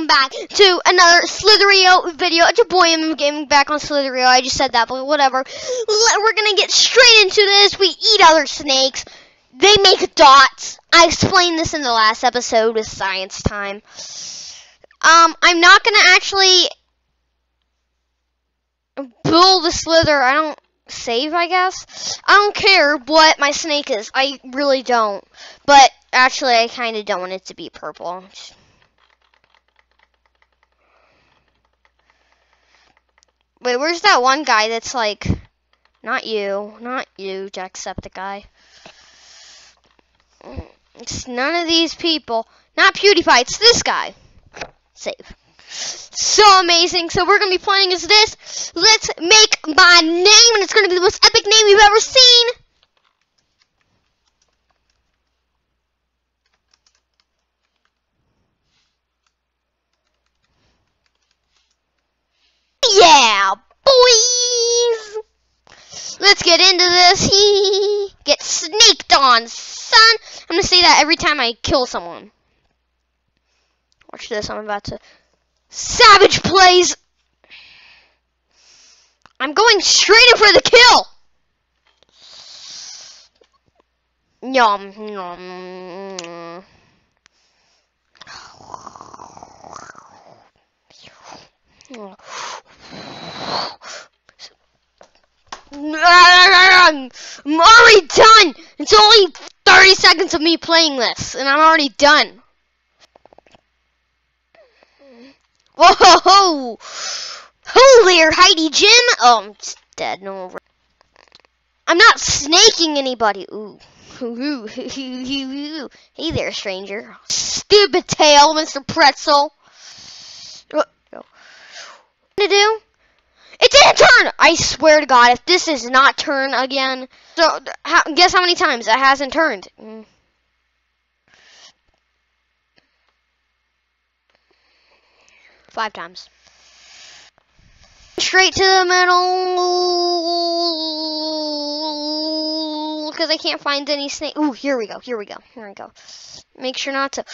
welcome back to another Slither.io video. It's your boy, I'm Gaming back on Slither.io. I just said that, but whatever. We're gonna get straight into this. We eat other snakes. They make dots. I explained this in the last episode with science time. Um, I'm not gonna actually build a slither. I don't save, I guess. I don't care what my snake is. I really don't. But actually, I kind of don't want it to be purple. Wait, where's that one guy that's like, not you, not you, Jacksepticeye. It's none of these people. Not PewDiePie, it's this guy. Save. So amazing. So we're going to be playing as this. Let's make my name, and it's going to be the most epic name you've ever seen. Yeah, boys! Let's get into this. get snaked on, son. I'm gonna say that every time I kill someone. Watch this. I'm about to. Savage plays. I'm going straight in for the kill. Yum, yum. I'm already done! It's only 30 seconds of me playing this, and I'm already done. Whoa! Ho there, Heidi Jim! Oh, I'm dead. No, I'm not snaking anybody. Ooh. Hey there, stranger. Stupid tail, Mr. Pretzel. What to do? It didn't turn! I swear to God, if this does not turn again, so how, guess how many times it hasn't turned? Mm. Five times. Straight to the middle because I can't find any snake. Ooh, here we go. Here we go. Here we go. Make sure not to.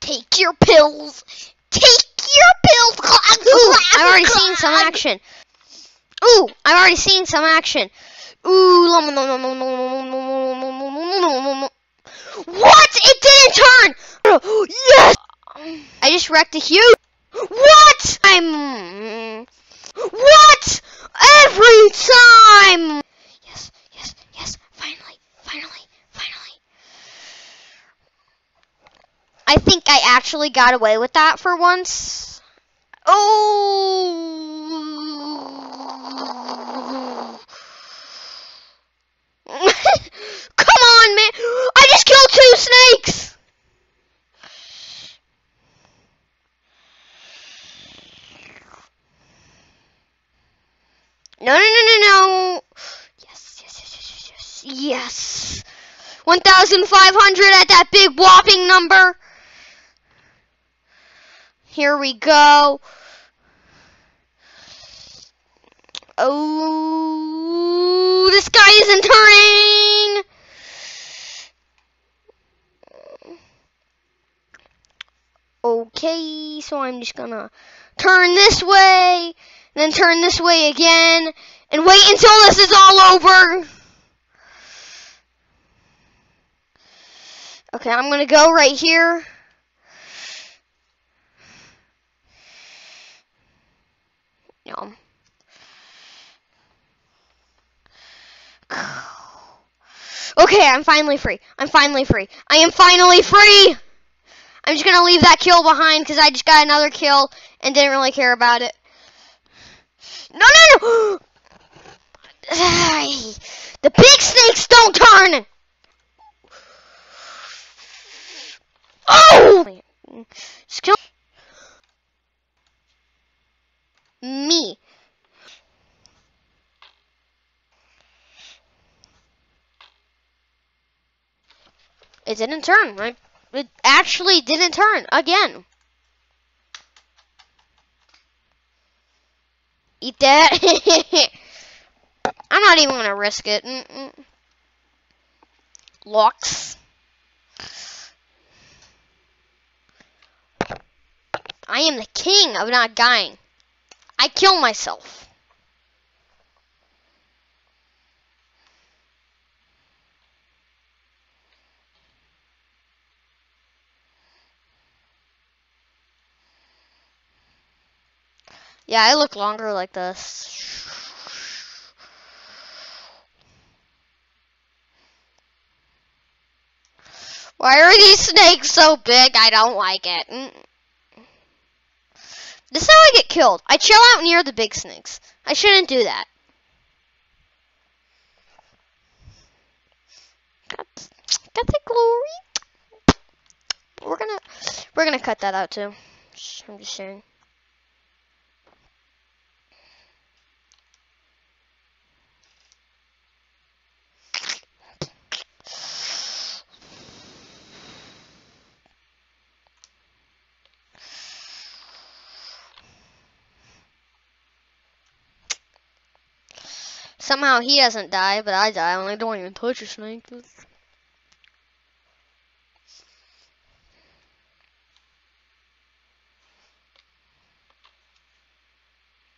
Take your pills. Take your pills. Ooh, I've already seen some action. Ooh, I've already seen some action. Ooh, what? It didn't turn. Yes. I just wrecked a huge. What? I'm. What? Every time. Yes, yes, yes. Finally, finally, finally. I think I actually got away with that for once. Oh. Come on, man. I just killed two snakes. No, no, no, no, no. Yes, yes, yes, yes, yes, yes. Yes. 1,500 at that big whopping number. Here we go. Oh, this guy isn't turning. Okay, so I'm just gonna turn this way, then turn this way again, and wait until this is all over. Okay, I'm gonna go right here. Yum. Okay, I'm finally free. I'm finally free. I am finally free! I'm just gonna leave that kill behind because I just got another kill and didn't really care about it. No, no, no! the big snakes don't turn! Oh! Just kill It didn't turn, right? It actually didn't turn again. Eat that. I'm not even gonna risk it. Mm -mm. Locks. I am the king of not dying. I kill myself. Yeah, I look longer like this. Why are these snakes so big? I don't like it. Mm. This is how I get killed. I chill out near the big snakes. I shouldn't do that. Got, the glory. We're gonna we're gonna cut that out too. I'm just saying. Somehow he doesn't die, but I die, and I don't even touch a snake.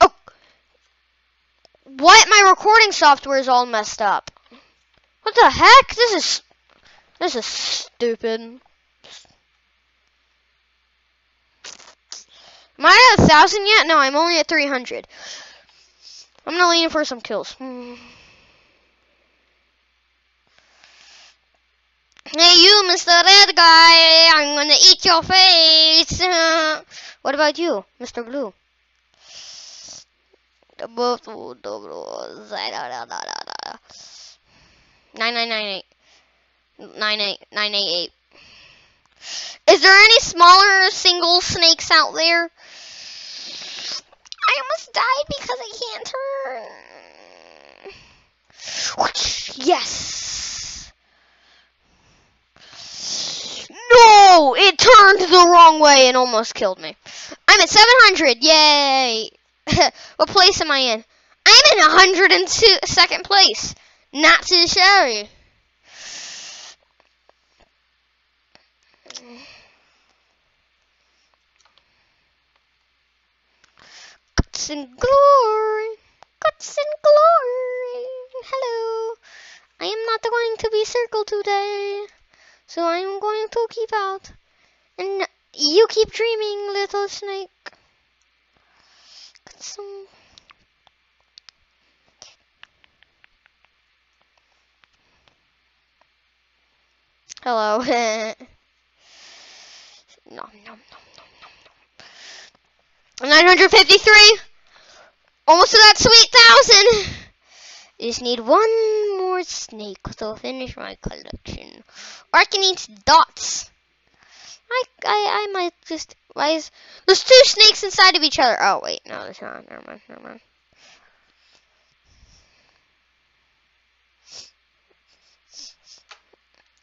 Oh! What? My recording software is all messed up. What the heck? This is... This is stupid. Am I at a thousand yet? No, I'm only at 300. I'm gonna lean for some kills. Hmm. Hey, you, Mr. Red Guy, I'm gonna eat your face. what about you, Mr. Blue? Both the blues. Nine nine nine eight. Nine eight nine eight eight. Is there any smaller single snakes out there? I almost died because I can't turn. Yes. No, it turned the wrong way and almost killed me. I'm at 700. Yay. what place am I in? I'm in 102 second place. Not too shabby. Guts and glory. Guts and glory. Hello. I am not going to be circled today. So I am going to keep out. And you keep dreaming, little snake. Guts and Hello. nom, nom, nom, nom, nom. 953. Almost to that sweet thousand. Just need one more snake to finish my collection. Or I can eat dots. I, I, I might just. Why is there's two snakes inside of each other? Oh wait, no, there's not. Never mind. Never mind.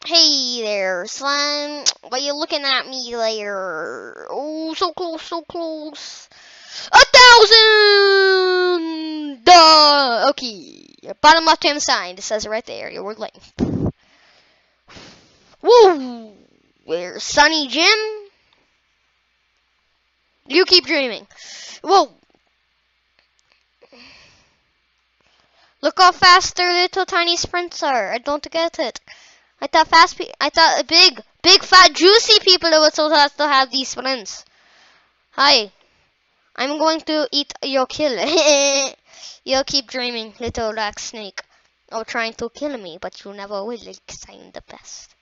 Hey there, slime. Why you looking at me there? Oh, so close, so close. A thousand! Duh! Okay. Bottom left hand side. It says right there. Your link. Woo! Where's Sunny Jim? You keep dreaming. Whoa! Look how fast their little tiny sprints are. I don't get it. I thought fast pe I thought big, big, fat, juicy people would supposed to have these sprints. Hi. I'm going to eat your kill. You'll keep dreaming, little black snake, of trying to kill me, but you never will because I'm the best.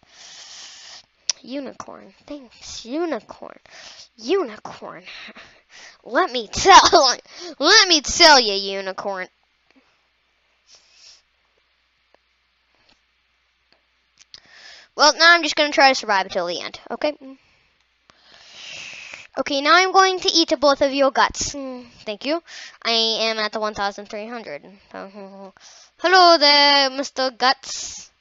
Unicorn. Thanks, unicorn. Unicorn. Let me tell let me tell you, unicorn. Well, now I'm just going to try to survive until the end, okay? Okay, now I'm going to eat both of your guts. Mm, thank you. I am at the 1,300. Hello there, Mr. Guts.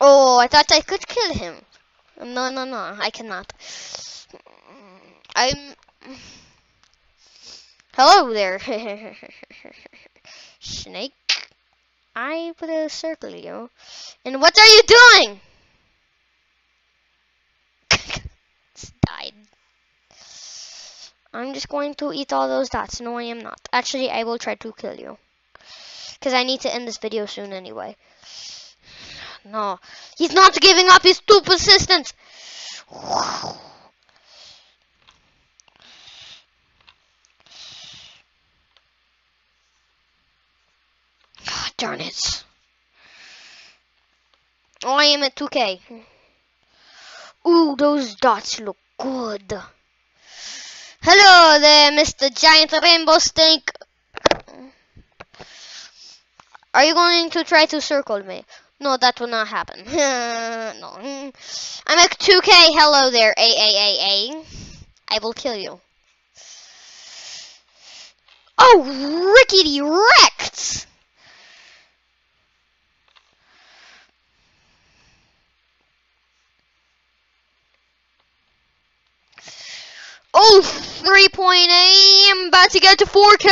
Oh, I thought I could kill him. No, no, no, I cannot. I'm... Hello there. Snake. I put a circle you. And what are you doing? I'm just going to eat all those dots. No, I am not. Actually, I will try to kill you. Because I need to end this video soon anyway. No. He's not giving up He's too persistent. God darn it. Oh, I am at 2k. Ooh, those dots look good. Hello there, Mr. Giant Rainbow Snake. Are you going to try to circle me? No, that will not happen. no. I'm at 2k. Hello there, A A A A. I will kill you. Oh, rickety wrecked! Oh, 3.8. I'm about to get to 4K.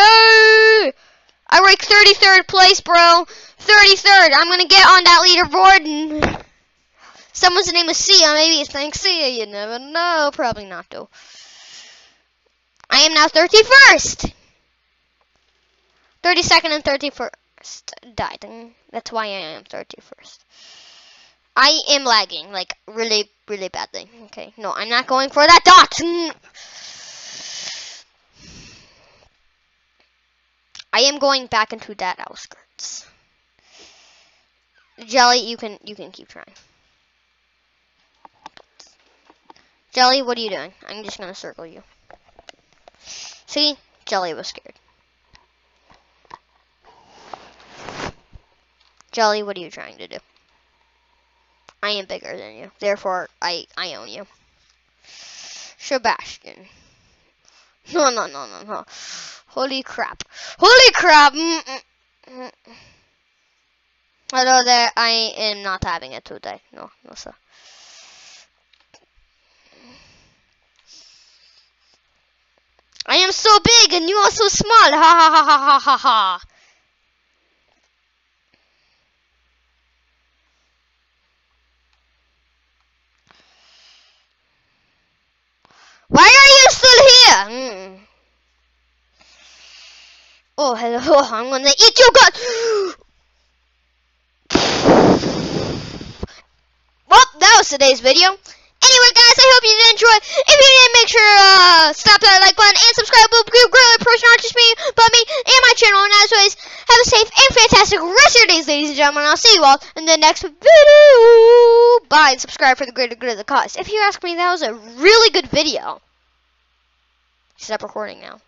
I rank 33rd place, bro. 33rd. I'm going to get on that leaderboard. And someone's name is Sia. Maybe it's thanks Sia. You never know. Probably not, though. I am now 31st. 32nd and 31st died. That's why I am 31st. I am lagging, like, really, really badly. Okay, no, I'm not going for that dot! I am going back into that outskirts. Jelly, you can, you can keep trying. Jelly, what are you doing? I'm just gonna circle you. See? Jelly was scared. Jelly, what are you trying to do? I am bigger than you. Therefore, I, I own you. Sebastian. No, no, no, no, no. Holy crap. Holy crap! Mm -mm -mm. Although there, I am not having it today. No, no, sir. I am so big and you are so small. Ha ha ha ha ha ha ha. Why are you still here? Mm. Oh, hello. I'm eat you gut. well, that was today's video. Anyway, guys, I hope you did enjoy. If you did, make sure uh, stop that like button and subscribe. Would greatly appreciate not just me, but me and my channel. And as always, have a safe and fantastic rest of your days, ladies and gentlemen. I'll see you all in the next video. Bye, and subscribe for the greater good of the cause. If you ask me, that was a really good video. Stop recording now.